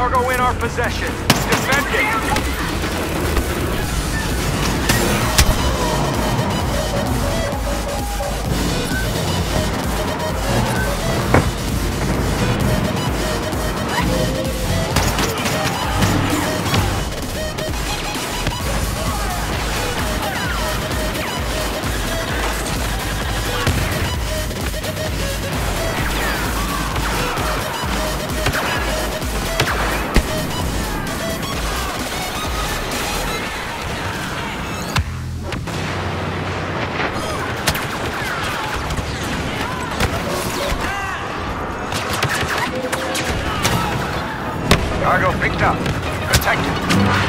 Cargo in our possession. Picked up. Protected.